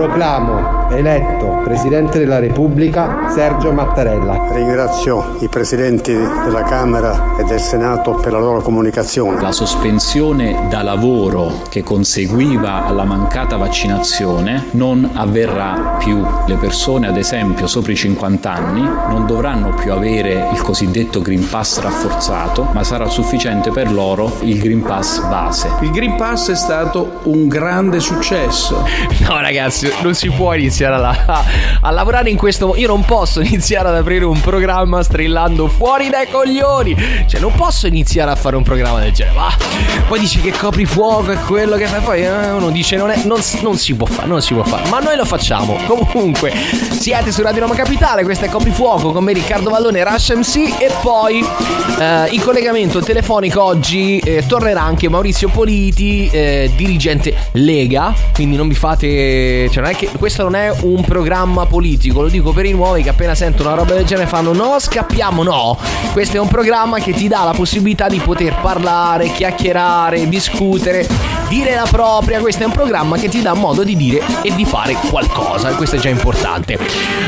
Proclamo eletto Presidente della Repubblica Sergio Mattarella. Ringrazio i Presidenti della Camera e del Senato per la loro comunicazione. La sospensione da lavoro che conseguiva alla mancata vaccinazione non avverrà più. Le persone, ad esempio, sopra i 50 anni non dovranno più avere il cosiddetto Green Pass rafforzato, ma sarà sufficiente per loro il Green Pass base. Il Green Pass è stato un grande successo. No, ragazzi, non si può iniziare a, a lavorare in questo. Io non posso iniziare ad aprire un programma strillando fuori dai coglioni. Cioè, non posso iniziare a fare un programma del genere. Va. Poi dici che copri fuoco è quello che fai. Poi eh, uno dice non, è, non, non si può fare, non si può fare. Ma noi lo facciamo. Comunque, siete su Radio Roma Capitale. Questo è Coprifuoco con me, Riccardo Vallone, Rush MC. E poi eh, in collegamento telefonico oggi eh, tornerà anche Maurizio Politi, eh, dirigente Lega. Quindi non mi fate. Cioè, non è che questo non è un programma politico. Lo dico per i nuovi che appena sentono una roba del genere fanno no, scappiamo. No, questo è un programma che ti dà la possibilità di poter parlare, chiacchierare, discutere, dire la propria. Questo è un programma che ti dà modo di dire e di fare qualcosa. Questo è già importante.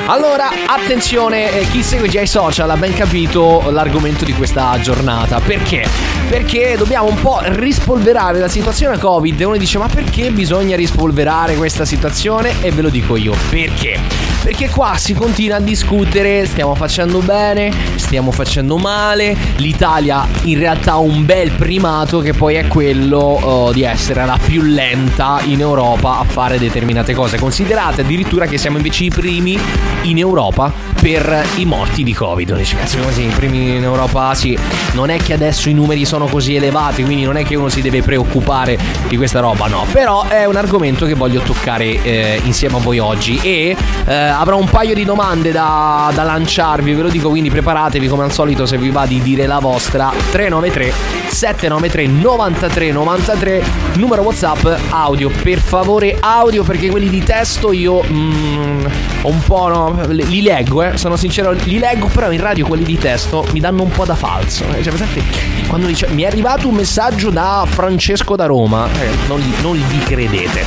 Allora, attenzione, eh, chi segue già i social ha ben capito l'argomento di questa giornata. Perché? Perché dobbiamo un po' rispolverare la situazione Covid. E uno dice: Ma perché bisogna rispolverare questa situazione? E ve lo dico io. Perché? Perché qua si continua a discutere, stiamo facendo bene, stiamo facendo male, l'Italia in realtà ha un bel primato che poi è quello oh, di essere la più lenta in Europa a fare determinate cose. Considerate addirittura che siamo invece i primi in Europa per i morti di Covid. Dice, cazzo, così, i primi in Europa, sì. Non è che adesso i numeri sono così elevati, quindi non è che uno si deve preoccupare di questa roba, no. Però è un argomento che voglio toccare eh, insieme a voi oggi e eh, avrò un paio di domande da, da lanciarvi, ve lo dico, quindi preparatevi come al solito se vi va di dire la vostra 393 793 93 93 numero WhatsApp audio, per favore audio perché quelli di testo io mm, un po' no, li leggo, eh, sono sincero, li leggo, però in radio quelli di testo mi danno un po' da falso. Cioè, presente, quando dice mi è arrivato un messaggio da Francesco da Roma, eh, non, non gli credete.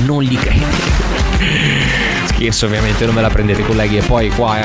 Non gli credete. Scherzo ovviamente, non me la prendete colleghi e poi qua eh,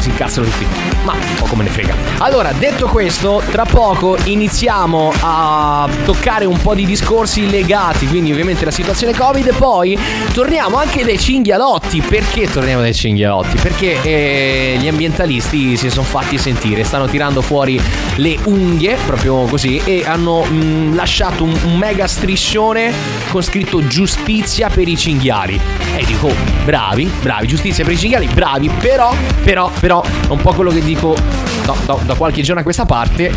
si incazzano tutti. Ma poco me ne frega. Allora, detto questo, tra poco iniziamo a toccare un po' di discorsi legati, quindi ovviamente la situazione Covid e poi torniamo anche dai cinghialotti. Perché torniamo dai cinghialotti? Perché eh, gli ambientalisti si sono fatti sentire, stanno tirando fuori le unghie, proprio così, e hanno mh, lasciato un, un mega striscione con scritto giustizia per i cinghiali. E dico, bravi, bravi, giustizia per i cinghiali, bravi, però, però, però, un po' quello che dico da, da, da qualche giorno a questa parte,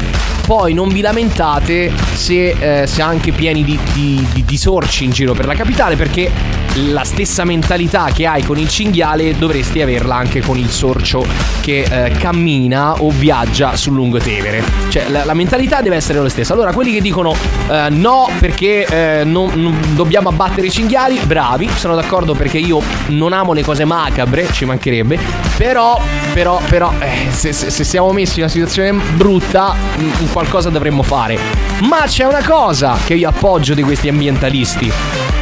poi non vi lamentate se, eh, se anche pieni di, di, di, di sorci in giro per la capitale, perché la stessa mentalità che hai con il cinghiale dovresti averla anche con il sorcio che eh, cammina o viaggia sul lungotevere. Cioè la, la, mentalità deve essere la stessa. Allora quelli che dicono eh, no perché eh, non, non dobbiamo abbattere i cinghiali, bravi, sono d'accordo perché io non amo le cose macabre, ci mancherebbe, però, però, però, eh, se, se, se, siamo messi in una situazione brutta, in qualcosa dovremmo fare. Ma c'è una cosa che io appoggio di questi ambientalisti.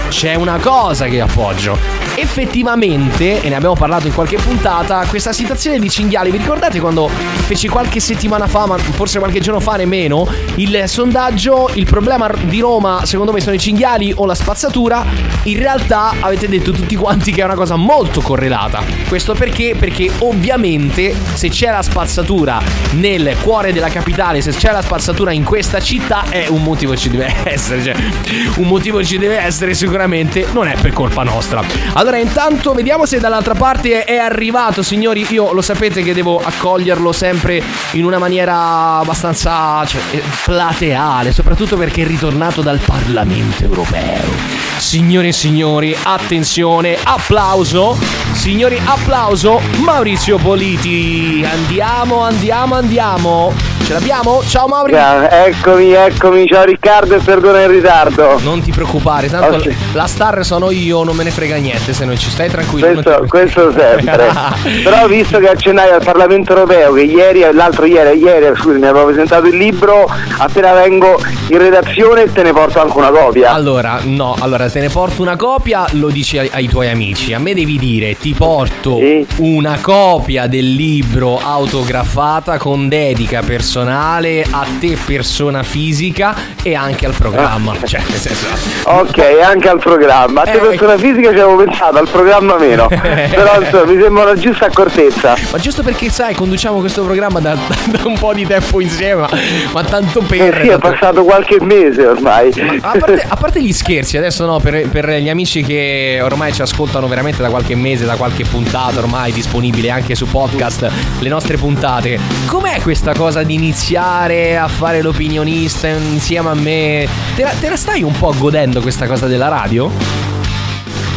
C'è una cosa che appoggio. Effettivamente, e ne abbiamo parlato in qualche puntata, questa situazione di cinghiali, vi ricordate quando feci qualche settimana fa, ma forse qualche giorno fa nemmeno, il sondaggio, il problema di Roma secondo me sono i cinghiali o la spazzatura? In realtà avete detto tutti quanti che è una cosa molto correlata. Questo perché? Perché ovviamente se c'è la spazzatura nel cuore della capitale, se c'è la spazzatura in questa città, è un motivo ci deve essere. Cioè, un motivo ci deve essere sicuramente, non è per colpa nostra. Allora intanto vediamo se dall'altra parte è arrivato, signori. Io lo sapete che devo accoglierlo sempre in una maniera abbastanza cioè, plateale, soprattutto perché è ritornato dal Parlamento europeo. Signore e signori, attenzione, applauso. Signori, applauso. Maurizio Politi. Andiamo, andiamo, andiamo. Ce l'abbiamo? Ciao Mauri. Eccomi, eccomi, ciao Riccardo e perdona il ritardo. Non ti preoccupare, tanto Ok. la star sono io, non me ne frega niente se non ci stai tranquillo. Questo, questo sempre. Però visto che accennai al Parlamento europeo che ieri, l'altro ieri, ieri scusami, avevo presentato il libro, appena vengo in redazione te ne porto anche una copia. Allora, no, allora te ne porto una copia, lo dici ai, ai tuoi amici. A me devi dire, ti porto Sì. una copia del libro autografata con dedica personale a te persona fisica e anche al programma. Cioè, nel senso... Ok, anche al programma. A te Eh, persona fisica ci avevo pensato, al programma meno. Però insomma, mi sembra una giusta accortezza. Ma giusto perché sai, conduciamo questo programma da, da un po' di tempo insieme, ma, tanto per... Eh sì, è passato qualche mese ormai. A parte, a parte gli scherzi, adesso no, per, per gli amici che ormai ci ascoltano veramente da qualche mese, da qualche puntata ormai disponibile anche su podcast, le nostre puntate, com'è questa cosa di iniziare a fare l'opinionista insieme a me? Te la, te la stai un po' godendo questa cosa della radio?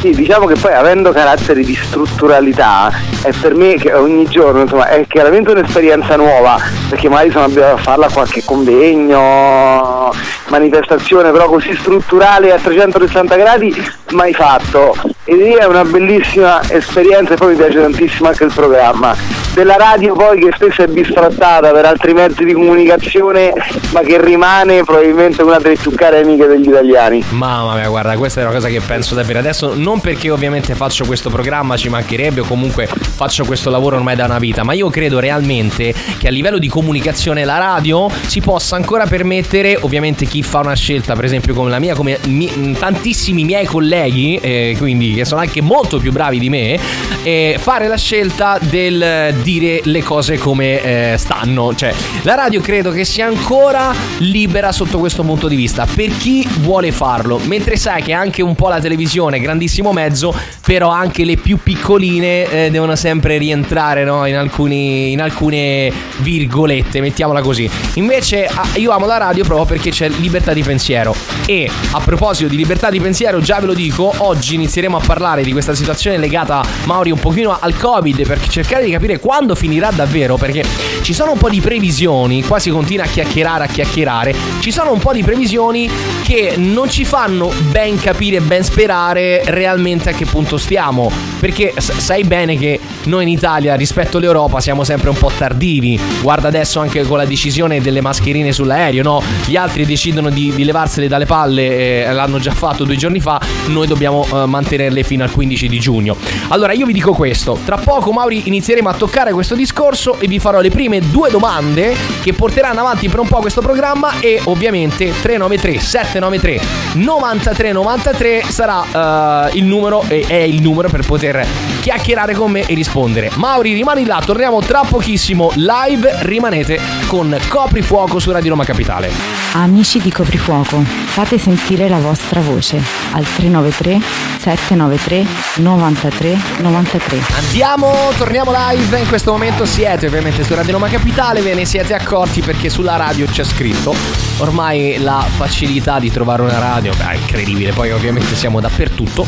Sì, diciamo che poi avendo caratteri di strutturalità è per me che ogni giorno insomma è chiaramente un'esperienza nuova perché magari sono abituato a farla a qualche convegno, manifestazione però così strutturale a 360 gradi mai fatto ed è una bellissima esperienza e poi mi piace tantissimo anche il programma della radio poi che spesso è bistrattata per altri mezzi di comunicazione ma che rimane probabilmente una delle più care amiche degli italiani. Mamma mia, guarda, questa è una cosa che penso davvero adesso, non perché ovviamente faccio questo programma, ci mancherebbe, o comunque faccio questo lavoro ormai da una vita, ma io credo realmente che a livello di comunicazione la radio si possa ancora permettere, ovviamente chi fa una scelta, per esempio come la mia, come mi- tantissimi miei colleghi, eh, quindi che sono anche molto più bravi di me, eh, fare la scelta del dire le cose come eh, stanno. Cioè, la radio credo che sia ancora libera sotto questo punto di vista per chi vuole farlo, mentre sai che anche un po' la televisione, grandissimo mezzo, però anche le più piccoline eh, devono sempre rientrare no? in, alcuni, in alcune virgolette, mettiamola così. Invece ah, io amo la radio proprio perché c'è libertà di pensiero e a proposito di libertà di pensiero, già ve lo dico, oggi inizieremo a parlare di questa situazione legata, Mauri, un pochino al Covid per cercare di capire quando finirà davvero, perché ci sono un po' di previsioni, qua si continua a chiacchierare, a chiacchierare, ci sono un po' di previsioni che non ci fanno ben capire, ben sperare realmente a che punto stiamo, perché sai bene che noi in Italia rispetto all'Europa siamo sempre un po' tardivi, guarda adesso anche con la decisione delle mascherine sull'aereo, no? Gli altri decidono di, di levarsele dalle palle, eh, l'hanno già fatto due giorni fa, noi dobbiamo eh, mantenerle fino al 15 di giugno. Allora io vi dico questo, tra poco Mauri inizieremo a toccare questo discorso e vi farò le prime due domande che porteranno avanti per un po' questo programma e ovviamente 393 793 93 93 sarà eh, il numero e è il numero per poter chiacchierare con me e rispondere. Mauri rimani là, torniamo tra pochissimo live, rimanete con Coprifuoco su Radio Roma Capitale. Amici di Coprifuoco, fate sentire la vostra voce al 393 793 93 93. Andiamo, torniamo live. Questo momento siete ovviamente su Radio Roma Capitale. Ve ne siete accorti perché sulla radio c'è scritto. Ormai la facilità di trovare una radio beh, è incredibile. Poi, ovviamente, siamo dappertutto.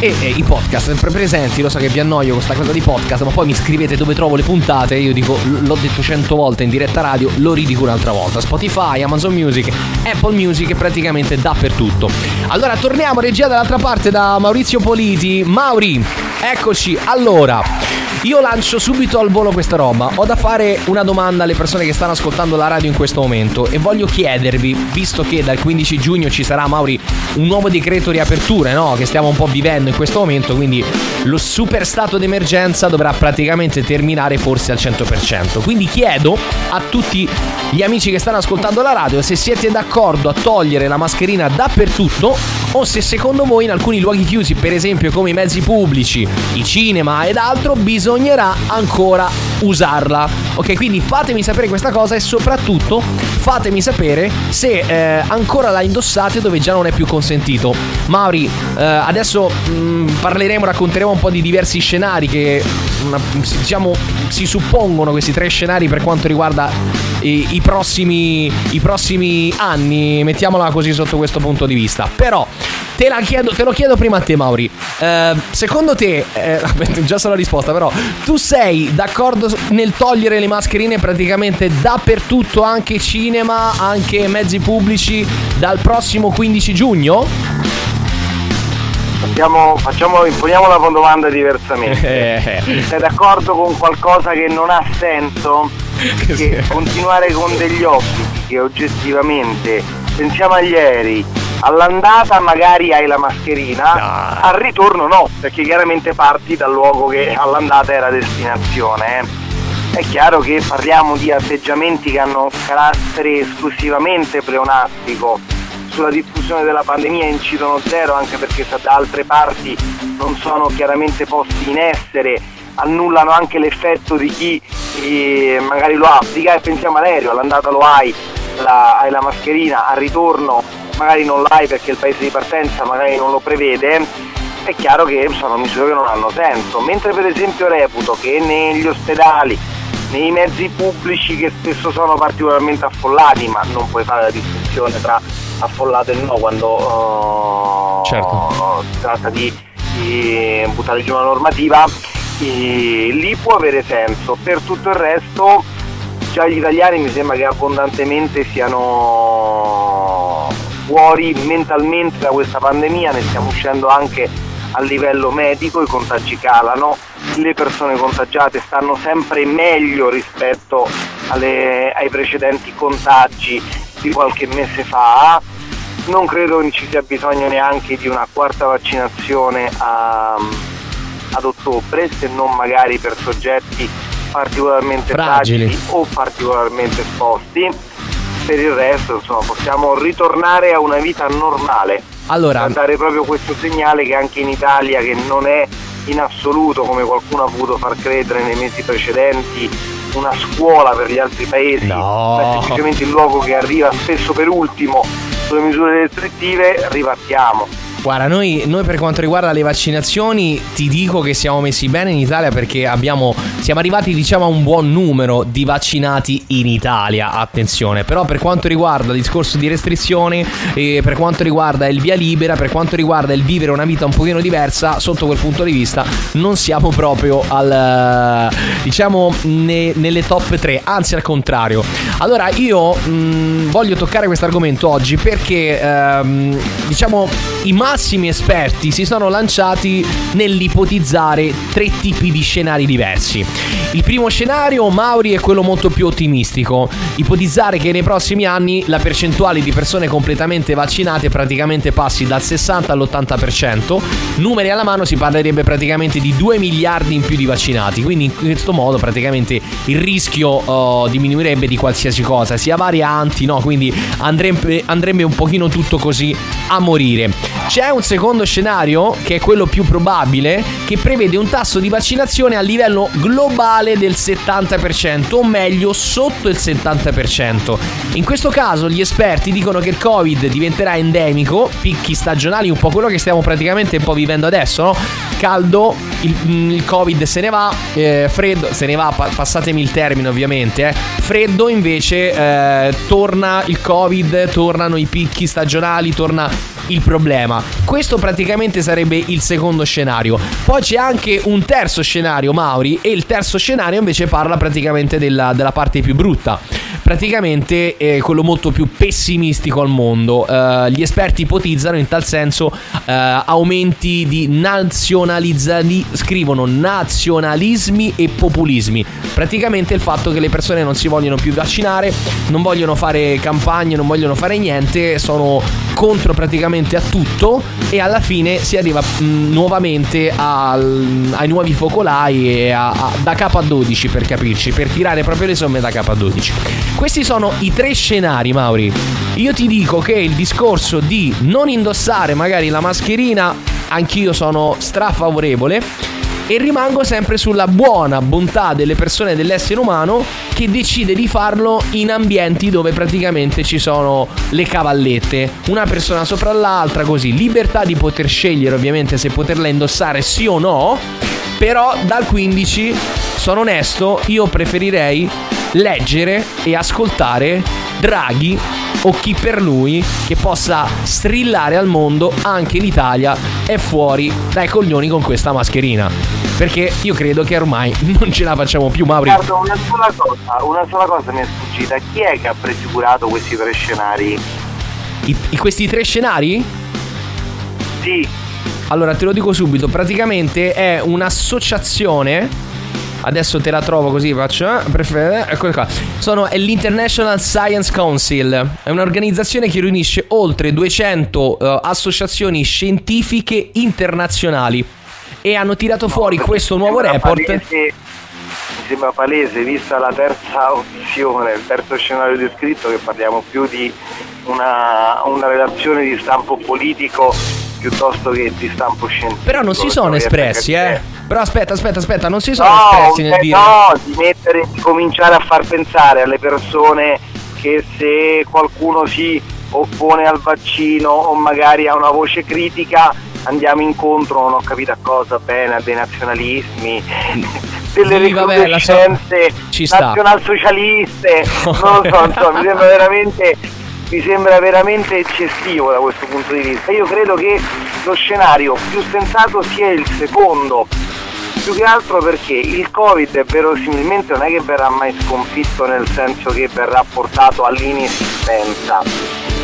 E, e i podcast sempre presenti. Lo so che vi annoio questa cosa di podcast, ma poi mi scrivete dove trovo le puntate. Io dico, l'ho detto cento volte in diretta radio, lo ridico un'altra volta. Spotify, Amazon Music, Apple Music praticamente dappertutto. Allora, torniamo regia dall'altra parte da Maurizio Politi. Mauri, eccoci. Allora. Io lancio subito al volo questa roba. Ho da fare una domanda alle persone che stanno ascoltando la radio in questo momento e voglio chiedervi, visto che dal 15 giugno ci sarà, Mauri, un nuovo decreto riaperture, no? Che stiamo un po' vivendo in questo momento, quindi lo super stato d'emergenza dovrà praticamente terminare forse al 100%. Quindi chiedo a tutti gli amici che stanno ascoltando la radio se siete d'accordo a togliere la mascherina dappertutto o se secondo voi in alcuni luoghi chiusi, per esempio come i mezzi pubblici, i cinema ed altro, bisognerà ancora usarla. Ok, quindi fatemi sapere questa cosa e soprattutto fatemi sapere se eh, ancora la indossate dove già non è più consentito. Mauri, eh, adesso mh, parleremo, racconteremo un po' di diversi scenari che una- diciamo si suppongono questi tre scenari per quanto riguarda i, i prossimi, i prossimi anni, mettiamola così sotto questo punto di vista. Però te, chiedo, te lo chiedo prima a te, Mauri. Eh, secondo te, eh, già so la risposta, però, tu sei d'accordo nel togliere le mascherine praticamente dappertutto, anche cinema, anche mezzi pubblici, dal prossimo 15 giugno? Facciamo, facciamo, imponiamo la domanda diversamente. Sei d'accordo con qualcosa che non ha senso? Che continuare con degli obblighi che oggettivamente pensiamo agli aerei, all'andata magari hai la mascherina, al ritorno no, perché chiaramente parti dal luogo che all'andata era destinazione. eh. È chiaro che parliamo di atteggiamenti che hanno carattere esclusivamente pleonastico, sulla diffusione della pandemia incidono zero anche perché da altre parti non sono chiaramente posti in essere, annullano anche l'effetto di chi eh, magari lo applica e pensiamo all'aereo, all'andata lo hai, la, hai la mascherina, al ritorno magari non l'hai perché il paese di partenza magari non lo prevede, è chiaro che sono misure che non hanno senso. Mentre per esempio reputo che negli ospedali, nei mezzi pubblici che spesso sono particolarmente affollati, ma non puoi fare la distinzione tra affollato e no quando eh, Certo. si tratta di, di buttare giù una normativa, e lì può avere senso. Per tutto il resto già gli italiani mi sembra che abbondantemente siano fuori mentalmente da questa pandemia, ne stiamo uscendo anche a livello medico, i contagi calano, le persone contagiate stanno sempre meglio rispetto alle- ai precedenti contagi di qualche mese fa. Non credo che ci sia bisogno neanche di una quarta vaccinazione a- ad ottobre, se non magari per soggetti particolarmente fragili o particolarmente esposti. Per il resto, insomma, possiamo ritornare a una vita normale. Allora, Per dare proprio questo segnale che anche in Italia, che non è in assoluto, come qualcuno ha voluto far credere nei mesi precedenti, una scuola per gli altri paesi, No. ma è semplicemente il luogo che arriva spesso per ultimo sulle misure restrittive, ripartiamo. Guarda, noi, noi per quanto riguarda le vaccinazioni ti dico che siamo messi bene in Italia perché abbiamo, siamo arrivati diciamo a un buon numero di vaccinati in Italia, attenzione, però per quanto riguarda il discorso di restrizioni, eh, per quanto riguarda il via libera, per quanto riguarda il vivere una vita un pochino diversa, sotto quel punto di vista non siamo proprio al, diciamo, ne- nelle top 3, anzi al contrario. Allora io mh, voglio toccare questo argomento oggi perché ehm, diciamo i massimi esperti si sono lanciati nell'ipotizzare tre tipi di scenari diversi. Il primo scenario, Mauri, è quello molto più ottimistico. Ipotizzare che nei prossimi anni la percentuale di persone completamente vaccinate praticamente passi dal 60 all'80%. Numeri alla mano si parlerebbe praticamente di 2 miliardi in più di vaccinati. Quindi in questo modo praticamente il rischio oh, diminuirebbe di qualsiasi cosa, sia varianti, no? Quindi andrebbe, andrebbe un pochino tutto così a morire. C'è un secondo scenario, che è quello più probabile, che prevede un tasso di vaccinazione a livello globale del 70%, o meglio sotto il 70%. In questo caso gli esperti dicono che il Covid diventerà endemico, picchi stagionali, un po' quello che stiamo praticamente un po' vivendo adesso, no? Caldo, il, mm, il Covid se ne va, eh, freddo, se ne va, pa- passatemi il termine ovviamente, eh. freddo invece eh, torna il Covid, tornano i picchi stagionali, torna il problema. Questo praticamente sarebbe il secondo scenario. Poi c'è anche un terzo scenario, Mauri, e il terzo scenario invece parla praticamente della, della parte più brutta. Praticamente è quello molto più pessimistico al mondo. Eh, gli esperti ipotizzano in tal senso eh, aumenti di nazionalizzali, scrivono nazionalismi e populismi. Praticamente il fatto che le persone non si vogliono più vaccinare, non vogliono fare campagne, non vogliono fare niente, sono contro praticamente a tutto e alla fine si arriva mh, nuovamente al- ai nuovi focolai e a- a- da capo a 12 per capirci, per tirare proprio le somme da capo a 12. Questi sono i tre scenari, Mauri. Io ti dico che il discorso di non indossare magari la mascherina, anch'io sono strafavorevole. E rimango sempre sulla buona bontà delle persone, dell'essere umano che decide di farlo in ambienti dove praticamente ci sono le cavallette, una persona sopra l'altra, così. Libertà di poter scegliere ovviamente se poterla indossare sì o no. Però dal 15, sono onesto, io preferirei leggere e ascoltare Draghi o chi per lui che possa strillare al mondo anche l'Italia è fuori dai coglioni con questa mascherina. Perché io credo che ormai non ce la facciamo più, Mauri. Guarda, una sola cosa, una sola cosa mi è sfuggita. Chi è che ha prefigurato questi tre scenari? I- i- questi tre scenari? Sì, Allora, te lo dico subito, praticamente è un'associazione. Adesso te la trovo così, faccio. eh, Eccola qua. Sono, l'International Science Council. È un'organizzazione che riunisce oltre 200 eh, associazioni scientifiche internazionali. E hanno tirato fuori perché questo nuovo report. palese- mi sembra palese, vista la terza opzione, il terzo scenario descritto, che parliamo più di una, una relazione di stampo politico piuttosto che di stampo scientifico. Però non si sono espressi, eh. Però aspetta, aspetta, aspetta, non si sono No, espressi nel eh, dire. no, di mettere, di cominciare a far pensare alle persone che se qualcuno si oppone al vaccino o magari ha una voce critica andiamo incontro, non ho capito a cosa bene, a dei nazionalismi, delle Sì, la so- nazionalsocialiste, non lo so, insomma, mi sembra veramente mi sembra veramente eccessivo da questo punto di vista. Io credo che lo scenario più sensato sia il secondo, più che altro perché il Covid verosimilmente non è che verrà mai sconfitto nel senso che verrà portato all'inesistenza.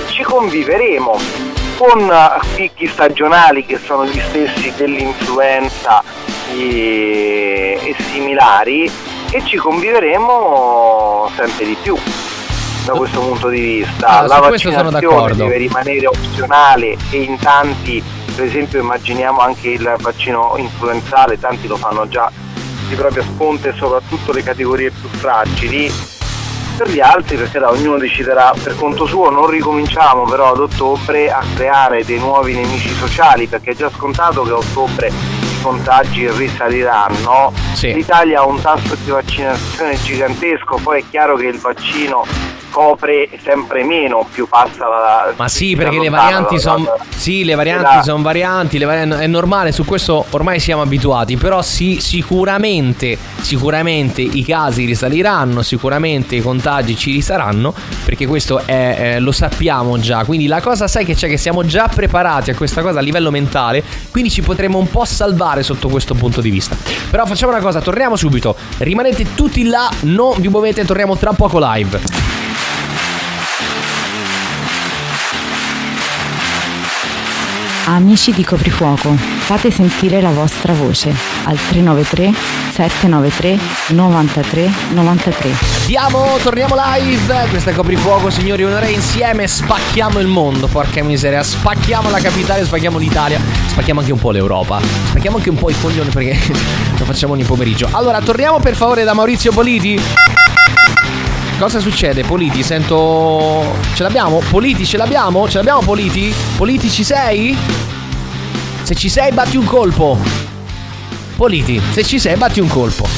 Ci conviveremo con eh, picchi stagionali che sono gli stessi dell'influenza e, e similari e ci conviveremo sempre di più da questo punto di vista. Allora, La vaccinazione deve rimanere opzionale e in tanti, per esempio immaginiamo anche il vaccino influenzale, tanti lo fanno già di propria sponte, soprattutto le categorie più fragili. Per gli altri perché da ognuno deciderà per conto suo, non ricominciamo però ad ottobre a creare dei nuovi nemici sociali perché è già scontato che a ottobre i contagi risaliranno. Sì. L'Italia ha un tasso di vaccinazione gigantesco, poi è chiaro che il vaccino copre sempre meno più passa la Ma sì, perché le varianti sono. Sì, le varianti la- sono varianti. le vari- È normale, su questo ormai siamo abituati. Però sì, sicuramente, sicuramente i casi risaliranno, sicuramente i contagi ci risaranno. Perché questo è, eh, lo sappiamo già. Quindi la cosa, sai che c'è? Che siamo già preparati a questa cosa a livello mentale. Quindi ci potremo un po' salvare sotto questo punto di vista. Però facciamo una cosa, torniamo subito. Rimanete tutti là, non vi muovete, torniamo tra poco live. Amici di Coprifuoco, fate sentire la vostra voce al 393 793 93 93. Andiamo, torniamo live. Questo è Coprifuoco, signori. Onore insieme. Spacchiamo il mondo, porca miseria. Spacchiamo la capitale, spacchiamo l'Italia. Spacchiamo anche un po' l'Europa. Spacchiamo anche un po' i coglioni perché lo facciamo ogni pomeriggio. Allora, torniamo per favore da Maurizio Politi. Cosa succede? Politi, sento. Ce l'abbiamo? Politi, ce l'abbiamo? Ce l'abbiamo, Politi? Politi, ci sei? Se ci sei, batti un colpo. Politi, se ci sei, batti un colpo.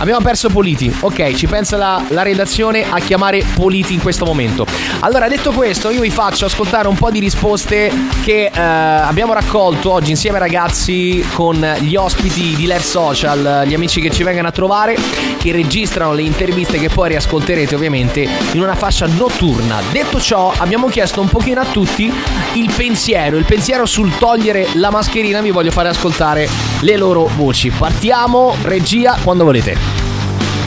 Abbiamo perso Politi. Ok, ci pensa la, la redazione a chiamare Politi in questo momento. Allora, detto questo, io vi faccio ascoltare un po' di risposte che eh, abbiamo raccolto oggi insieme ai ragazzi con gli ospiti di Ler Social, gli amici che ci vengono a trovare, che registrano le interviste che poi riascolterete ovviamente in una fascia notturna. Detto ciò, abbiamo chiesto un pochino a tutti il pensiero, il pensiero sul togliere la mascherina. Vi voglio fare ascoltare le loro voci. Partiamo, regia, quando volete.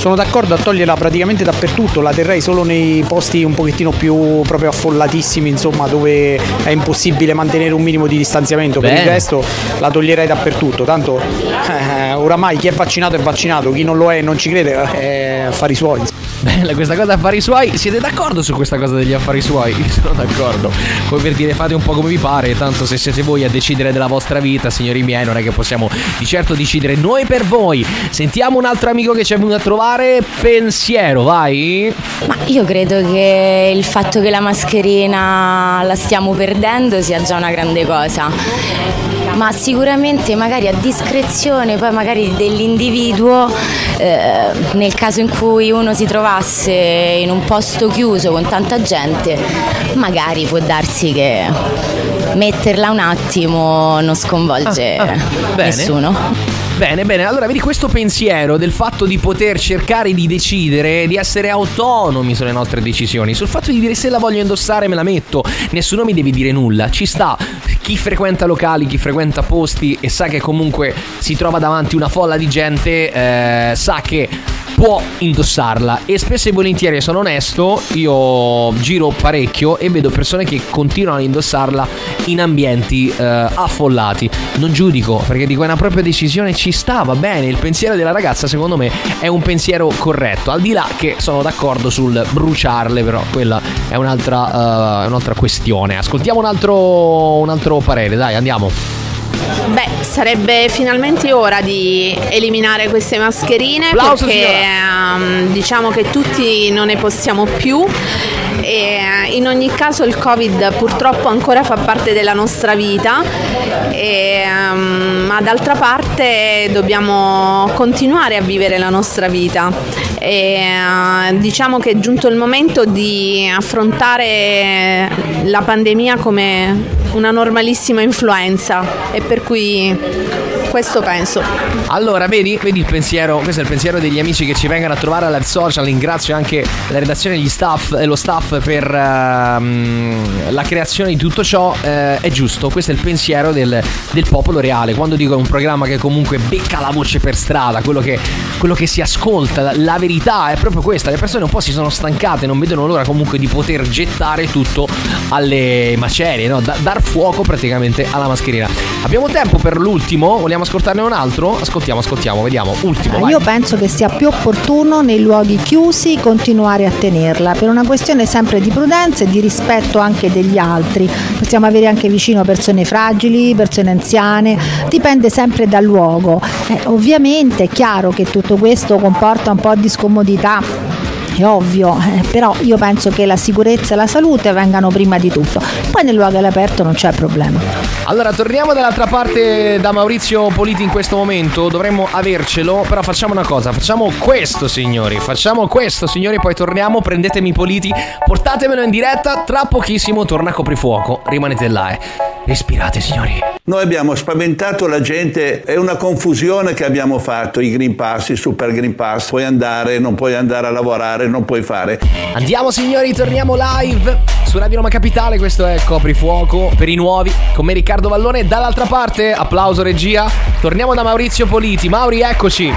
Sono d'accordo a toglierla praticamente dappertutto, la terrei solo nei posti un pochettino più proprio affollatissimi, insomma, dove è impossibile mantenere un minimo di distanziamento. Per Bene. il resto la toglierei dappertutto. Tanto eh, oramai chi è vaccinato è vaccinato, chi non lo è e non ci crede è affari suoi. Bella questa cosa affari suoi. Siete d'accordo su questa cosa degli affari suoi? Io sono d'accordo. Come per dire fate un po' come vi pare, tanto se siete voi a decidere della vostra vita, signori miei, non è che possiamo di certo decidere noi per voi. Sentiamo un altro amico che ci è venuto a trovare. Pensiero, vai. Ma io credo che il fatto che la mascherina la stiamo perdendo sia già una grande cosa. Ma sicuramente magari a discrezione poi magari dell'individuo, eh, nel caso in cui uno si trovasse in un posto chiuso con tanta gente, magari può darsi che metterla un attimo non sconvolge Ah, ah, nessuno. Bene, bene, allora vedi questo pensiero del fatto di poter cercare di decidere, di essere autonomi sulle nostre decisioni, sul fatto di dire se la voglio indossare me la metto, nessuno mi deve dire nulla, ci sta. Chi frequenta locali, chi frequenta posti e sa che comunque si trova davanti una folla di gente, eh, sa che può indossarla e spesso e volentieri sono onesto io giro parecchio e vedo persone che continuano ad indossarla in ambienti eh, affollati. Non giudico perché dico è una propria decisione ci sta va bene. Il pensiero della ragazza secondo me è un pensiero corretto. Al di là che sono d'accordo sul bruciarle però quella è un'altra, uh, un'altra questione. Ascoltiamo un altro, un altro parere dai andiamo Beh, sarebbe finalmente ora di eliminare queste mascherine Applauso, perché ehm, diciamo che tutti non ne possiamo più e eh, in ogni caso il Covid purtroppo ancora fa parte della nostra vita. E, ehm, ma d'altra parte dobbiamo continuare a vivere la nostra vita. E eh, diciamo che è giunto il momento di affrontare la pandemia come una normalissima influenza e per cui questo penso. Allora, vedi, vedi il pensiero, questo è il pensiero degli amici che ci vengono a trovare al live social. Ringrazio anche la redazione gli staff e lo staff per uh, la creazione di tutto ciò. Uh, è giusto, questo è il pensiero del, del, popolo reale. Quando dico un programma che comunque becca la voce per strada, quello che, quello che si ascolta, la, verità è proprio questa. Le persone un po' si sono stancate, non vedono l'ora comunque di poter gettare tutto alle macerie, no? Da, dar fuoco praticamente alla mascherina. Abbiamo tempo per l'ultimo, vogliamo ascoltarne un altro? Ascoltiamo, ascoltiamo, vediamo. Ultimo. Vai. Io penso che sia più opportuno nei luoghi chiusi continuare a tenerla per una questione sempre di prudenza e di rispetto anche degli altri. Possiamo avere anche vicino persone fragili, persone anziane, dipende sempre dal luogo. Eh, ovviamente è chiaro che tutto questo comporta un po' di scomodità è ovvio, eh, però io penso che la sicurezza e la salute vengano prima di tutto. Poi nel luogo all'aperto non c'è problema. Allora, torniamo dall'altra parte da Maurizio Politi in questo momento, dovremmo avercelo, però facciamo una cosa, facciamo questo signori, facciamo questo signori, poi torniamo, prendetemi Politi, portatemelo in diretta, tra pochissimo torna Coprifuoco, rimanete là, eh. respirate signori. Noi abbiamo spaventato la gente, è una confusione che abbiamo fatto, i Green Pass, i Super Green Pass, puoi andare, non puoi andare a lavorare, non puoi fare. Andiamo signori, torniamo live su Radio Roma Capitale, questo è Coprifuoco per i nuovi, con me Riccardo Vallone, dall'altra parte, applauso regia, torniamo da Maurizio Politi, Mauri eccoci.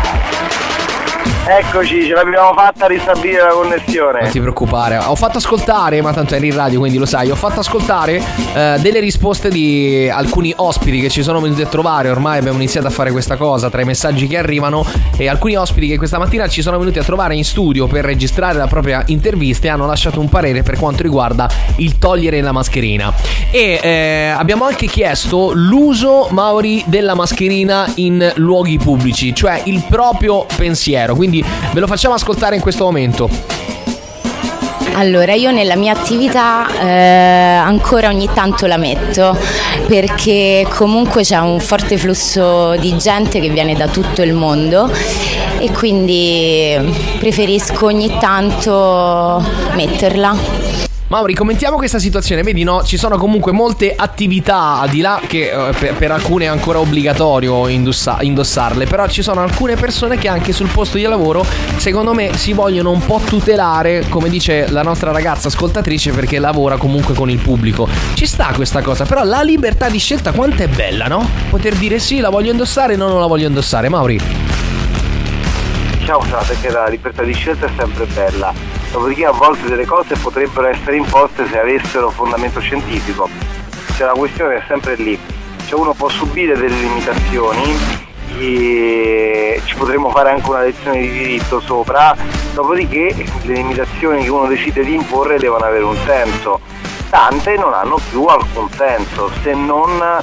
Eccoci, ce l'abbiamo fatta ristabilire la connessione. Non ti preoccupare, ho fatto ascoltare, ma tanto eri in radio quindi lo sai, ho fatto ascoltare eh, delle risposte di alcuni ospiti che ci sono venuti a trovare, ormai abbiamo iniziato a fare questa cosa tra i messaggi che arrivano e alcuni ospiti che questa mattina ci sono venuti a trovare in studio per registrare la propria intervista e hanno lasciato un parere per quanto riguarda il togliere la mascherina. E eh, abbiamo anche chiesto l'uso, Mauri, della mascherina in luoghi pubblici, cioè il proprio pensiero, quindi ve lo facciamo ascoltare in questo momento. Allora, io nella mia attività eh, ancora ogni tanto la metto perché comunque c'è un forte flusso di gente che viene da tutto il mondo e quindi preferisco ogni tanto metterla. Mauri, commentiamo questa situazione. Vedi, no? Ci sono comunque molte attività al di là che eh, per, per, alcune è ancora obbligatorio indossa, indossarle. Però ci sono alcune persone che anche sul posto di lavoro, secondo me, si vogliono un po' tutelare, come dice la nostra ragazza ascoltatrice, perché lavora comunque con il pubblico. Ci sta questa cosa, però la libertà di scelta quanto è bella, no? Poter dire sì, la voglio indossare, no, non la voglio indossare. Mauri. Diciamo che la libertà di scelta è sempre bella dopodiché a volte delle cose potrebbero essere imposte se avessero fondamento scientifico. Cioè la questione è sempre lì, cioè uno può subire delle limitazioni e ci potremmo fare anche una lezione di diritto sopra, dopodiché le limitazioni che uno decide di imporre devono avere un senso. Tante non hanno più alcun senso, se non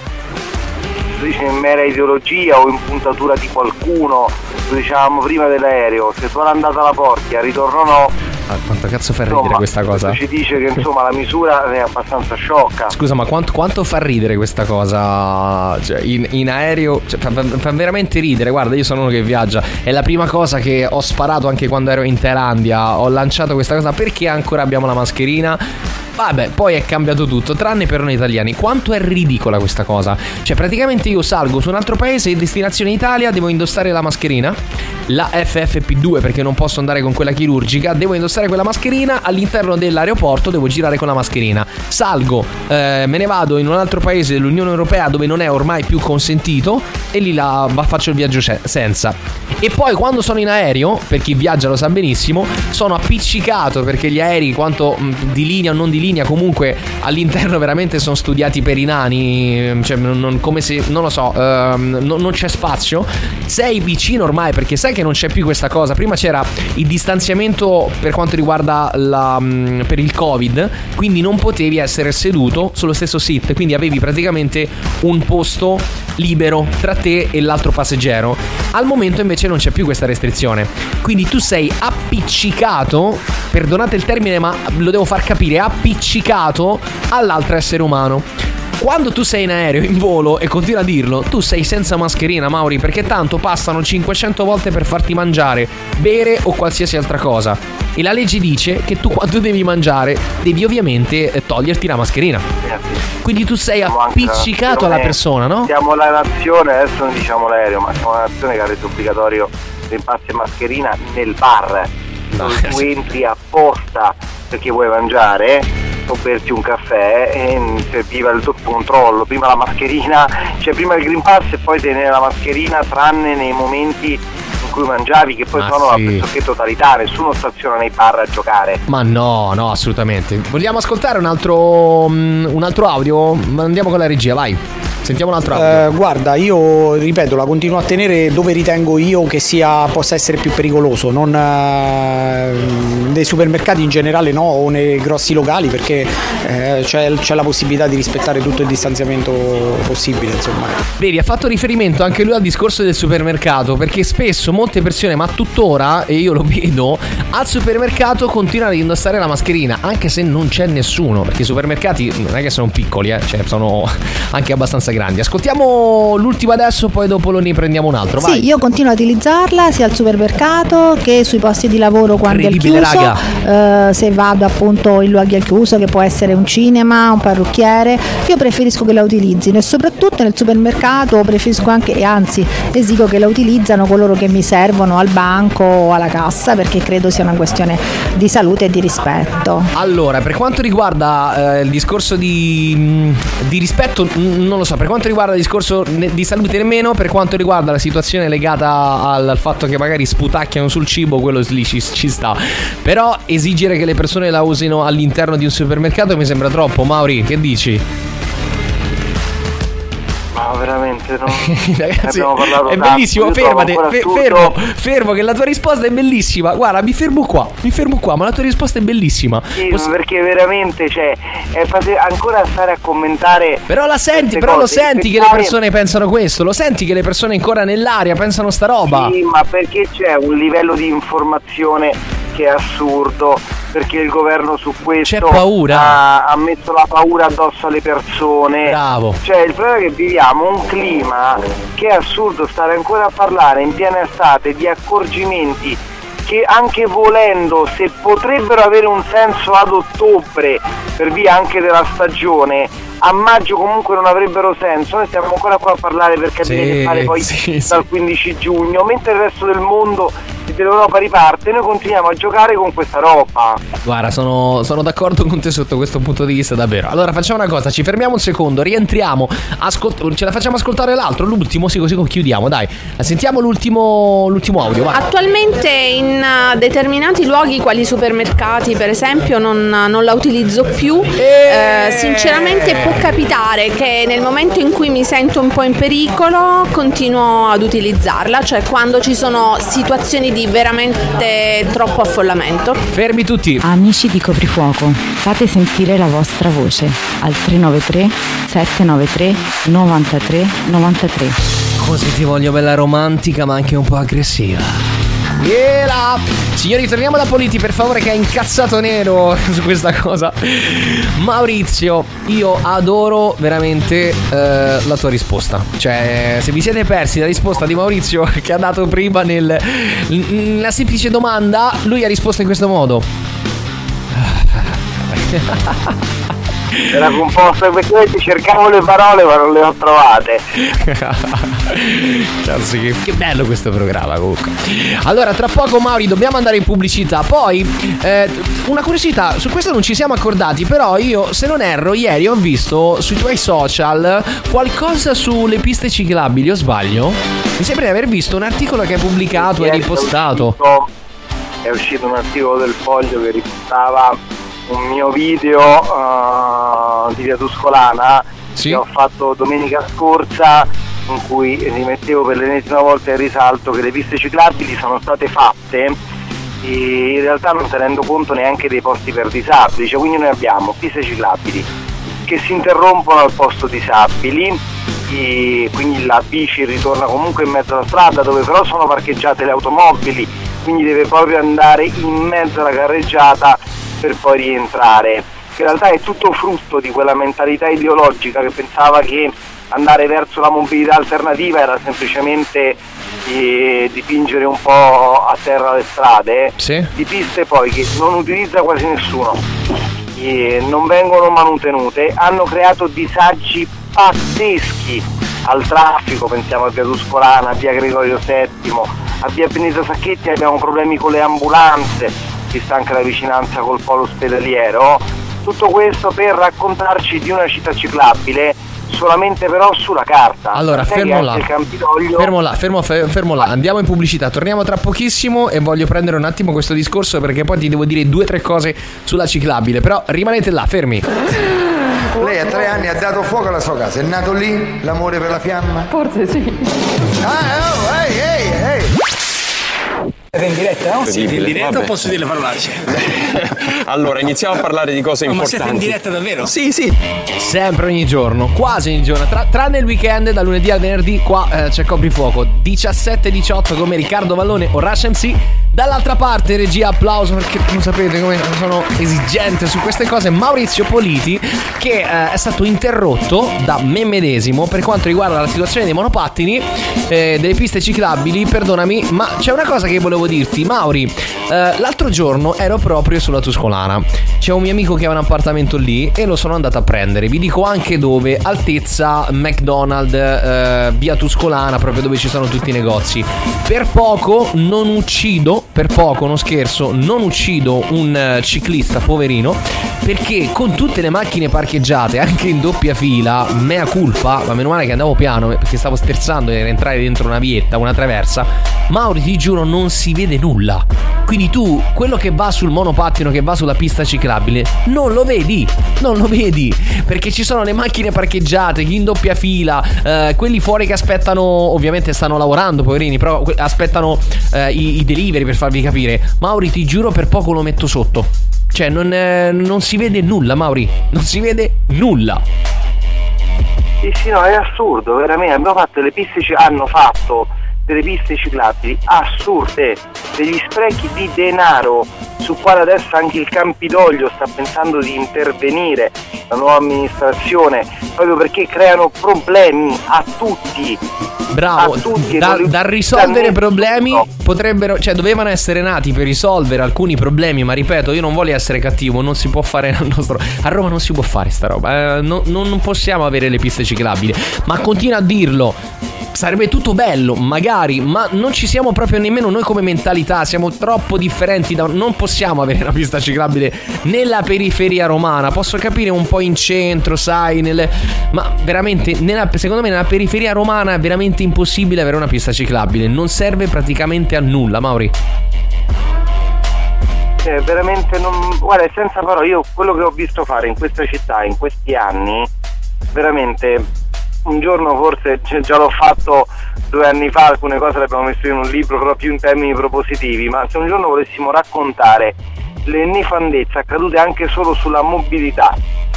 dice in mera ideologia o in puntatura di qualcuno, lo dicevamo prima dell'aereo, se tu andata alla porta, ritorno no, Ah, quanto cazzo fa ridere insomma, questa cosa? Ci dice che insomma la misura è abbastanza sciocca. Scusa, ma quanto, quanto fa ridere questa cosa? Cioè, in, in, aereo cioè, fa, fa, veramente ridere. Guarda, io sono uno che viaggia. È la prima cosa che ho sparato anche quando ero in Thailandia. Ho lanciato questa cosa perché ancora abbiamo la mascherina Vabbè, poi è cambiato tutto, tranne per noi italiani. Quanto è ridicola questa cosa? Cioè, praticamente io salgo su un altro paese, destinazione Italia, devo indossare la mascherina, la FFP2 perché non posso andare con quella chirurgica, devo indossare quella mascherina, all'interno dell'aeroporto devo girare con la mascherina. Salgo, eh, me ne vado in un altro paese dell'Unione Europea dove non è ormai più consentito e lì la, faccio il viaggio senza. E poi quando sono in aereo, per chi viaggia lo sa benissimo, sono appiccicato perché gli aerei, quanto di linea o non di linea, comunque all'interno veramente sono studiati per i nani, cioè non, come se, non lo so, uh, non, non c'è spazio. Sei vicino ormai perché sai che non c'è più questa cosa. Prima c'era il distanziamento per quanto riguarda la, per il covid, quindi non potevi essere seduto sullo stesso sit, quindi avevi praticamente un posto libero tra te e l'altro passeggero. Al momento invece non c'è più questa restrizione. Quindi tu sei appiccicato, perdonate il termine ma lo devo far capire, appiccicato all'altro essere umano. Quando tu sei in aereo, in volo e continua a dirlo, tu sei senza mascherina, Mauri, perché tanto passano 500 volte per farti mangiare, bere o qualsiasi altra cosa. E la legge dice che tu quando devi mangiare devi ovviamente eh, toglierti la mascherina. Quindi tu sei appiccicato alla persona, no? Siamo la nazione, adesso non diciamo l'aereo, ma siamo la nazione che ha reso obbligatorio Pass e mascherina nel bar. No. Tu entri apposta perché vuoi mangiare o berti un caffè e serviva il doppio controllo, prima la mascherina, cioè prima il Green Pass e poi tenere la mascherina tranne nei momenti in cui mangiavi che poi Ma sono sì. la pressoché totalità, nessuno staziona nei bar a giocare. Ma no, no, assolutamente. Vogliamo ascoltare un altro, mm, un altro audio? Andiamo con la regia, vai. Sentiamo un altro audio. Eh, guarda, io ripeto, la continuo a tenere dove ritengo io che sia, possa essere più pericoloso, non eh, nei supermercati in generale no, o nei grossi locali perché eh, c'è, c'è la possibilità di rispettare tutto il distanziamento possibile, insomma. Vedi, ha fatto riferimento anche lui al discorso del supermercato, perché spesso molte persone, ma tuttora, e io lo vedo, al supermercato continuano ad indossare la mascherina, anche se non c'è nessuno, perché i supermercati non è che sono piccoli, eh, cioè sono anche abbastanza grandi. Ascoltiamo l'ultimo adesso, poi dopo lo ne prendiamo un altro. Vai. Sì, io continuo a utilizzarla sia al supermercato che sui posti di lavoro quando è al chiuso, eh, se vado appunto in luoghi al chiuso che può essere un cinema, un parrucchiere, io preferisco che la utilizzino e soprattutto nel supermercato preferisco anche, e anzi esigo che la utilizzano coloro che mi servono al banco o alla cassa perché credo sia una questione di salute e di rispetto. Allora, per quanto riguarda eh, il discorso di, mh, di rispetto, non lo so, per quanto riguarda il discorso di salute nemmeno, per quanto riguarda la situazione legata al, al fatto che magari sputacchiano sul cibo, quello lì ci, ci sta. Però esigere che le persone la usino all'interno di un supermercato mi sembra troppo. Mauri, che dici? Ma veramente no. Ragazzi, abbiamo parlato è bellissimo, fermate, fermo, fermo, che la tua risposta è bellissima. Guarda, mi fermo qua, mi fermo qua, ma la tua risposta è bellissima. Sì, Posso- perché veramente, cioè, è fate- ancora stare a commentare. Però la senti, però lo cose, senti che le persone pensano questo, lo senti che le persone ancora nell'aria pensano sta roba. Sì, ma perché c'è un livello di informazione che è assurdo? Perché il governo su questo C'è paura. Ha, ha messo la paura addosso alle persone. Bravo. Cioè, il problema è che viviamo un clima che è assurdo stare ancora a parlare in piena estate di accorgimenti che anche volendo, se potrebbero avere un senso ad ottobre, per via anche della stagione, a maggio comunque non avrebbero senso. Noi stiamo ancora qua a parlare per capire Sì, che fare poi sì, dal 15 giugno, mentre il resto del mondo e dell'Europa riparte, noi continuiamo a giocare con questa roba. Guarda, sono, sono d'accordo con te sotto questo punto di vista, davvero. Allora, facciamo una cosa: ci fermiamo un secondo, rientriamo, ascolt- ce la facciamo ascoltare l'altro, l'ultimo, sì, così chiudiamo, dai. Sentiamo l'ultimo, l'ultimo audio, vai. Attualmente in uh, determinati luoghi, quali supermercati per esempio, non, non la utilizzo più. Eh, sinceramente può capitare che nel momento in cui mi sento un po' in pericolo continuo ad utilizzarla, cioè quando ci sono situazioni di veramente troppo affollamento. Fermi tutti. Amici di Coprifuoco, fate sentire la vostra voce al 393 793 93 93. Così ti voglio bella romantica, ma anche un po' aggressiva. Gliela! Signori, torniamo da Politi, per favore, che è incazzato nero su questa cosa. Maurizio, io adoro veramente eh, la tua risposta. Cioè, se vi siete persi la risposta di Maurizio che ha dato prima nel, nella semplice domanda, lui ha risposto in questo modo. Era composto effettivamente cercavo le parole ma non le ho trovate. Cazzo, che, che bello questo programma comunque. Allora, tra poco Mauri dobbiamo andare in pubblicità. Poi, eh, una curiosità, su questo non ci siamo accordati, però io, se non erro, ieri ho visto sui tuoi social qualcosa sulle piste ciclabili, o sbaglio? Mi sembra di aver visto un articolo che hai pubblicato e ripostato. È uscito, è uscito un articolo del Foglio che ripostava un mio video uh, di Via Tuscolana che ho fatto domenica scorsa in cui rimettevo per l'ennesima volta in risalto che le piste ciclabili sono state fatte e in realtà non tenendo conto neanche dei posti per disabili, cioè quindi noi abbiamo piste ciclabili che si interrompono al posto disabili e quindi la bici ritorna comunque in mezzo alla strada dove però sono parcheggiate le automobili, quindi deve proprio andare in mezzo alla carreggiata per poi rientrare. In realtà è tutto frutto di quella mentalità ideologica che pensava che andare verso la mobilità alternativa era semplicemente eh, dipingere un po' a terra le strade, Sì. di piste poi che non utilizza quasi nessuno, non vengono manutenute, hanno creato disagi pazzeschi al traffico, pensiamo a via Tuscolana, a via Gregorio VII, a via Benito Sacchetti abbiamo problemi con le ambulanze, vista anche la vicinanza col polo ospedaliero, tutto questo per raccontarci di una città ciclabile solamente però sulla carta. Allora, fermo là. Fermo là, fermo, fe- fermo là. Andiamo in pubblicità. Torniamo tra pochissimo e voglio prendere un attimo questo discorso perché poi ti devo dire due o tre cose sulla ciclabile. Però rimanete là, fermi. Lei a tre anni ha dato fuoco alla sua casa, è nato lì l'amore per la fiamma? Forse sì. Ah, oh, ehi, ehi, ehi! Siete in diretta? No? Siete in diretta o posso dire le parolacce? allora, iniziamo a parlare di cose No, ma importanti. siete in diretta davvero? Sì, sì. Sempre ogni giorno, quasi ogni giorno, tra- tranne il weekend, da lunedì al venerdì, qua eh, c'è coprifuoco 17-18 come Riccardo Vallone o Rush MC. Dall'altra parte, regia applauso perché non sapete come sono esigente su queste cose. Maurizio Politi, che eh, è stato interrotto da me medesimo per quanto riguarda la situazione dei monopattini, eh, delle piste ciclabili. Perdonami, ma c'è una cosa che volevo dirti, Mauri. eh, l'altro giorno ero proprio sulla Tuscolana. C'è un mio amico che ha un appartamento lì e lo sono andato a prendere. Vi dico anche dove, altezza McDonald's, eh, via Tuscolana, proprio dove ci sono tutti i negozi. Per poco non uccido, per poco, non scherzo, non uccido un eh, ciclista poverino perché con tutte le macchine parcheggiate anche in doppia fila, mea culpa, ma meno male che andavo piano perché stavo sterzando per entrare dentro una vietta, una traversa. Mauri, ti giuro, non si vede nulla. Quindi tu, quello che va sul monopattino, che va sulla pista ciclabile, non lo vedi, non lo vedi, perché ci sono le macchine parcheggiate, chi in doppia fila, eh, quelli fuori che aspettano, ovviamente stanno lavorando, poverini, però aspettano eh, i, i delivery per farvi capire. Mauri, ti giuro, per poco lo metto sotto. Cioè, non, eh, non si vede nulla, Mauri, non si vede nulla. Sì, sì, no, è assurdo, veramente. Abbiamo fatto le piste, ci- hanno fatto delle piste ciclabili assurde, degli sprechi di denaro su quale adesso anche il Campidoglio sta pensando di intervenire, la nuova amministrazione, proprio perché creano problemi a tutti. Bravo, a tutti, da, li- da risolvere problemi potrebbero, cioè dovevano essere nati per risolvere alcuni problemi, ma ripeto, io non voglio essere cattivo, non si può fare al nostro a Roma non si può fare sta roba, eh, no- non possiamo avere le piste ciclabili, ma continua a dirlo. Sarebbe tutto bello, magari, ma non ci siamo proprio nemmeno noi come mentalità, siamo troppo differenti da non possiamo avere una pista ciclabile nella periferia romana. Posso capire un po' in centro, sai, nelle ma veramente nella- secondo me nella periferia romana è veramente impossibile avere una pista ciclabile, non serve praticamente a nulla, Mauri. Cioè, veramente non. Guarda, senza parole, io quello che ho visto fare in questa città in questi anni, veramente un giorno forse già l'ho fatto due anni fa, alcune cose le abbiamo messe in un libro, però più in termini propositivi, ma se un giorno volessimo raccontare le nefandezze accadute anche solo sulla mobilità,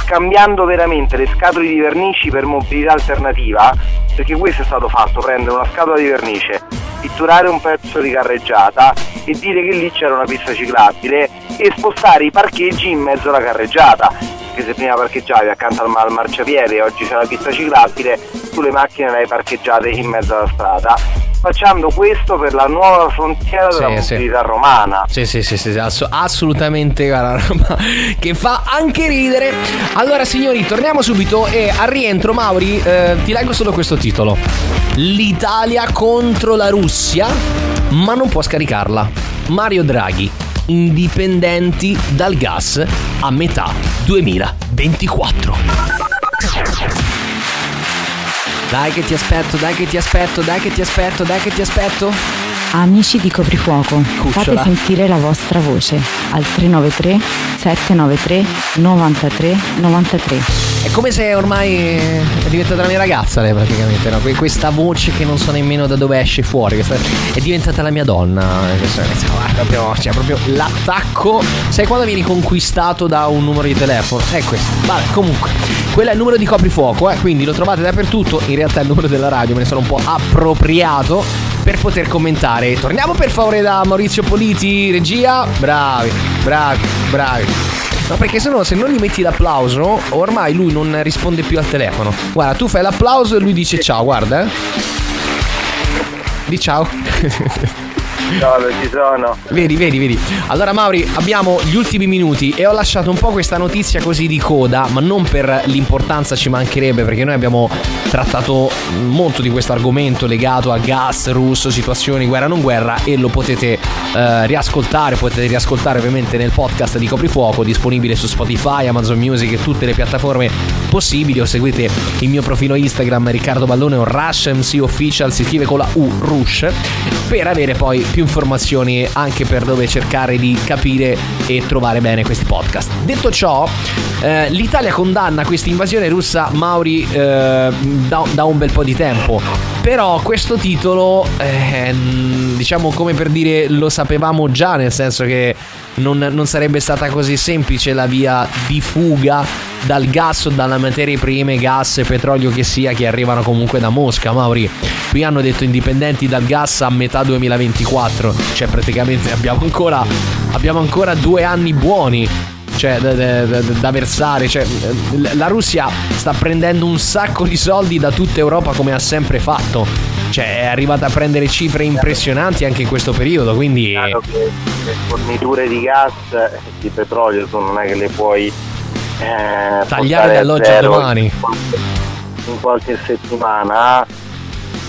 scambiando veramente le scatole di vernici per mobilità alternativa, perché questo è stato fatto, prendere una scatola di vernice, pitturare un pezzo di carreggiata e dire che lì c'era una pista ciclabile e spostare i parcheggi in mezzo alla carreggiata. Perché se prima parcheggiavi accanto al, al marciapiede e oggi c'è la pista ciclabile, tu le macchine le hai parcheggiate in mezzo alla strada. Facendo questo per la nuova frontiera della Sì, sì. mobilità romana. Sì, sì, sì, sì, ass- assolutamente una roba che fa anche ridere. Allora, signori, torniamo subito e al rientro, Mauri, eh, ti leggo solo questo titolo. L'Italia contro la Russia, ma non può scaricarla. Mario Draghi, indipendenti dal gas a metà 2024. Dai che ti aspetto, dai che ti aspetto, dai che ti aspetto, dai che ti aspetto. Amici di Coprifuoco, fate sentire la vostra voce al 393 793 93 93. È come se ormai è diventata la mia ragazza lei praticamente, no? Que- Questa voce che non so nemmeno da dove esce fuori, è diventata la mia donna. Guarda, proprio, cioè, proprio l'attacco. Sai quando vieni conquistato da un numero di telefono? È questo. Vabbè, comunque, quello è il numero di coprifuoco, eh, quindi lo trovate dappertutto. In realtà è il numero della radio, me ne sono un po' appropriato per poter commentare. Torniamo per favore da Maurizio Politi, regia. Bravi, bravi, bravi. No, perché se no, se non gli metti l'applauso, ormai lui non risponde più al telefono. Guarda, tu fai l'applauso e lui dice ciao, guarda, eh. Di ciao. Non ci sono. Vedi, vedi, vedi. Allora, Mauri, abbiamo gli ultimi minuti e ho lasciato un po' questa notizia così di coda, ma non per l'importanza ci mancherebbe, perché noi abbiamo trattato molto di questo argomento legato a gas russo, situazioni, guerra non guerra, e lo potete eh, riascoltare, potete riascoltare ovviamente nel podcast di Coprifuoco, disponibile su Spotify, Amazon Music e tutte le piattaforme possibili, o seguite il mio profilo Instagram Riccardo Ballone o Rush MC Official, si scrive con la U, Rush, per avere poi più informazioni anche per dove cercare di capire e trovare bene questi podcast. Detto ciò, eh, l'Italia condanna questa invasione russa Mauri eh, da, da un bel po' di tempo. Però questo titolo, eh, diciamo come per dire, lo sapevamo già, nel senso che non, non sarebbe stata così semplice la via di fuga dal gas o dalle materie prime, gas e petrolio che sia, che arrivano comunque da Mosca, Mauri. Qui hanno detto indipendenti dal gas a metà 2024, cioè praticamente abbiamo ancora, abbiamo ancora due anni buoni cioè, da, da- da- versare. Cioè, la Russia sta prendendo un sacco di soldi da tutta Europa come ha sempre fatto. Cioè, è arrivata a prendere cifre impressionanti anche in questo periodo. Quindi. Che le forniture di gas e di petrolio tu non è che le puoi eh, Tagliare dall'oggi a zero domani. in qualche- in qualche settimana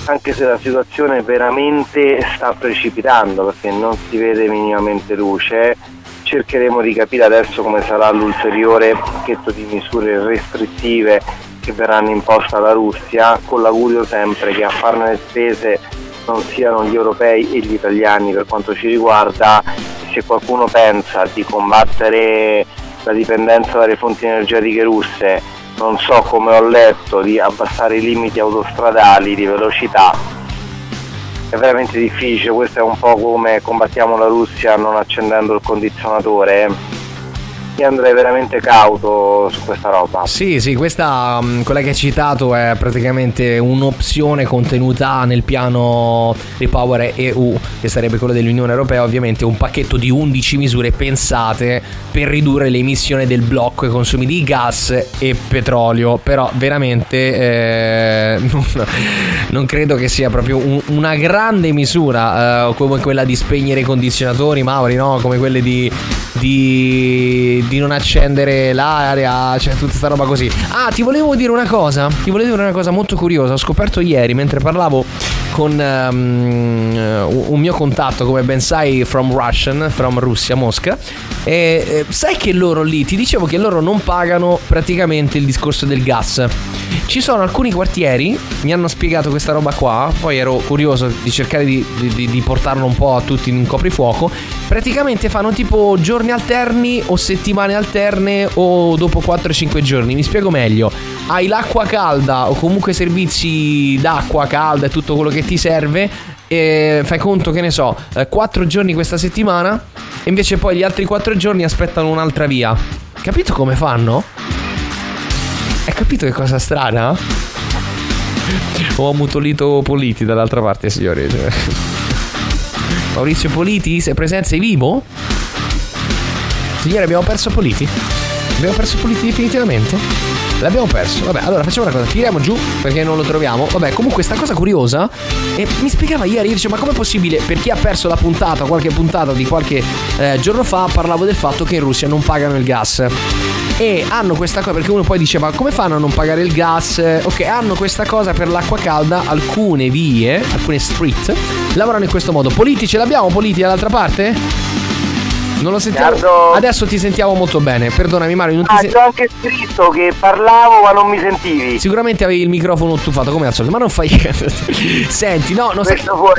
anche se la situazione veramente sta precipitando perché non si vede minimamente luce cercheremo di capire adesso come sarà l'ulteriore pacchetto di misure restrittive che verranno imposte alla Russia con l'augurio sempre che a farne le spese non siano gli europei e gli italiani per quanto ci riguarda. Se qualcuno pensa di combattere la dipendenza dalle fonti energetiche russe non so come ho letto di abbassare i limiti autostradali di velocità è veramente difficile, questo è un po' come combattiamo la Russia non accendendo il condizionatore. Io andrei veramente cauto su questa roba. Sì, sì, questa, mh, quella che hai citato è praticamente un'opzione contenuta nel piano Repower EU, che sarebbe quello dell'Unione Europea, ovviamente un pacchetto di 11 misure pensate per ridurre le emissioni del blocco e consumi di gas e petrolio, però veramente eh, non, non credo che sia proprio un- una grande misura eh, come quella di spegnere i condizionatori, Mauri, no? Come quelle di, di, di non accendere l'aria, cioè tutta sta roba così. Ah, ti volevo dire una cosa, ti volevo dire una cosa molto curiosa, ho scoperto ieri mentre parlavo con ehm, un mio contatto, come ben sai, from Russian, from Russia, Mosca, e eh, sai che loro lì, ti dicevo che loro non pagano praticamente il discorso del gas. Ci sono alcuni quartieri, mi hanno spiegato questa roba qua, poi ero curioso di cercare di, di- di portarlo un po' a tutti in coprifuoco. Praticamente fanno tipo giorni alterni o settimane alterne o dopo 4-5 giorni. Mi spiego meglio. Hai l'acqua calda o comunque servizi d'acqua calda e tutto quello che ti serve. E fai conto che ne so, 4 giorni questa settimana e invece poi gli altri 4 giorni aspettano un'altra via. Capito come fanno? Hai capito che cosa strana? Ho ammutolito Politi dall'altra parte, signori. Maurizio Politi, sei presente? Sei vivo? Signore, abbiamo perso Politi? Abbiamo perso Politi definitivamente? L'abbiamo perso. Vabbè, allora facciamo una cosa, tiriamo giù perché non lo troviamo. Vabbè, comunque sta cosa curiosa e mi spiegava ieri, dice, ma com'è possibile? Per chi ha perso la puntata, qualche puntata di qualche eh, giorno fa, parlavo del fatto che in Russia non pagano il gas. E hanno questa cosa, perché uno poi dice, ma come fanno a non pagare il gas? Ok, hanno questa cosa per l'acqua calda, alcune vie, alcune street, lavorano in questo modo. Politi, ce l'abbiamo Politi dall'altra parte? Non lo sentiamo. Riccardo. Adesso ti sentiamo molto bene. Perdonami, Mario. Non ti Ah, sen- ti ho anche scritto che parlavo ma non mi sentivi. Sicuramente avevi il microfono tuffato come al solito, ma non fai. Senti, no, non Questo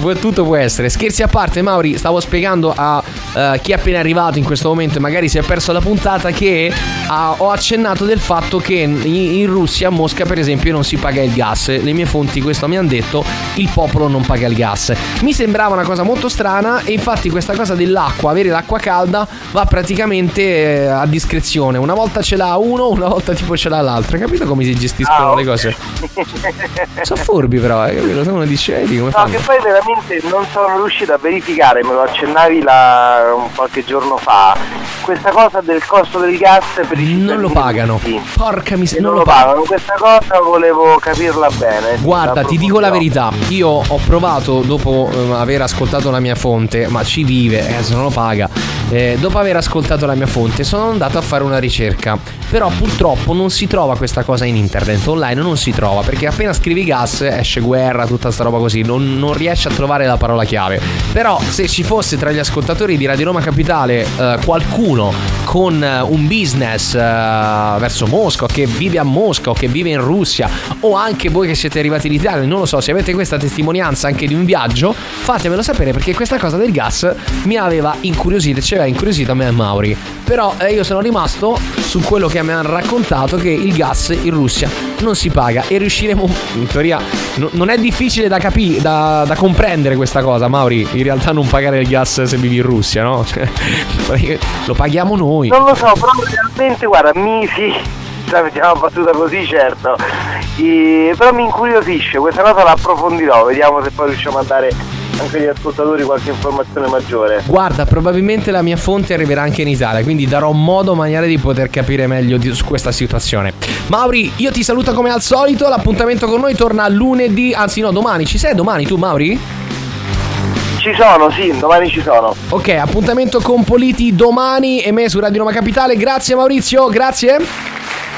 Pu- Tutto può essere. Scherzi a parte, Mauri, stavo spiegando a eh, chi è appena arrivato in questo momento e magari si è perso la puntata che ah, ho accennato del fatto che in, in Russia, a Mosca per esempio, non si paga il gas. Le mie fonti questo mi hanno detto, il popolo non paga il gas. Mi sembrava una cosa molto strana e infatti questa cosa dell'acqua, avere l'acqua calda, va praticamente eh, a discrezione. Una volta ce l'ha uno, una volta tipo ce l'ha l'altro. Hai capito come si gestiscono Ah, le cose? Sono furbi però, hai capito? Se uno dice, "Vedi come No, fanno? che poi veramente non sono riuscito a verificare, me lo accennavi la- un qualche giorno fa, questa cosa del costo del gas per i Non lo pagano. Porca miseria, non non lo lo pagano. pagano, questa cosa volevo capirla bene. Guarda, ti dico la verità, io ho provato dopo eh, aver ascoltato la mia fonte, ma ci vive, eh, se non lo paga, eh, dopo aver ascoltato la mia fonte sono andato a fare una ricerca, però purtroppo non si trova questa cosa in internet, online non si trova, perché appena scrivi gas esce guerra, tutta sta roba così, non, non riesci a trovare la parola chiave. Però se ci fosse tra gli ascoltatori di Radio Roma Capitale eh, qualcuno con eh, un business eh, verso Mosca, che vive a Mosca o che vive in Russia, o anche voi che siete arrivati in Italia, non lo so, se avete questa testimonianza anche di un viaggio, fatemelo sapere perché questa cosa del gas mi aveva incuriosito, ci aveva incuriosito a me e Mauri. Però eh, io sono rimasto su quello che mi hanno raccontato che il gas in Russia non si paga e riusciremo, in teoria, no- non è difficile da capire, da, da comprendere questa cosa, Mauri, in realtà non pagare il gas se vivi in Russia, no? Cioè, lo paghiamo noi. Non lo so, però realmente, guarda, mi sì, facciamo battuta così, certo. E- però mi incuriosisce, questa cosa la approfondirò, vediamo se poi riusciamo a dare anche agli ascoltatori qualche informazione maggiore. Guarda, probabilmente la mia fonte arriverà anche in Italia, quindi darò modo maniera di poter capire meglio di- su questa situazione. Mauri, io ti saluto come al solito, l'appuntamento con noi torna lunedì, anzi no, domani. Ci sei domani tu, Mauri? Ci sono, sì, domani ci sono. Ok, appuntamento con Politi domani e me su Radio Roma Capitale. Grazie Maurizio, grazie.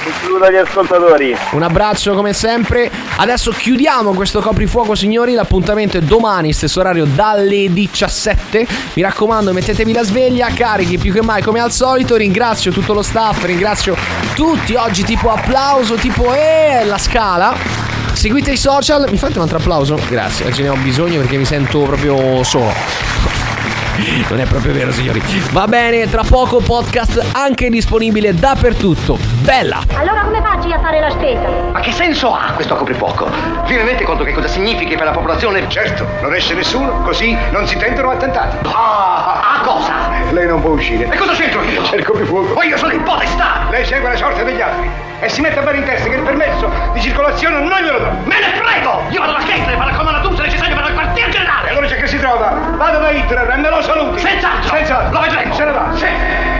Un saluto agli ascoltatori. Un abbraccio come sempre. Adesso chiudiamo questo coprifuoco, signori. L'appuntamento è domani, stesso orario dalle 17. Mi raccomando, mettetevi la sveglia, carichi più che mai come al solito. Ringrazio tutto lo staff, ringrazio tutti. Oggi tipo applauso, tipo eh, la scala. Seguite i social, mi fate un altro applauso? Grazie, ce ne ho bisogno perché mi sento proprio solo. non è proprio vero, signori. Va bene, tra poco podcast anche disponibile dappertutto. Bella! Allora come facci a fare la spesa? Ma che senso ha questo coprifuoco? Vi rendete conto che cosa significhi per la popolazione? Certo, non esce nessuno, così non si tentano attentati. Ah, a cosa? Lei non può uscire. E cosa c'entro io? C'è il coprifuoco. poi io sono il podestà! Lei segue la sorte degli altri e si mette a bere in testa che il permesso di circolazione non glielo do. Me ne prego! Io vado alla Keitle, vado a Comana Dux, necessario per il quartier generale! che si trova. Vado da Hitler e me lo saluti. Senz'altro. Senz'altro. Lo vedremo. Se ne va. Sì.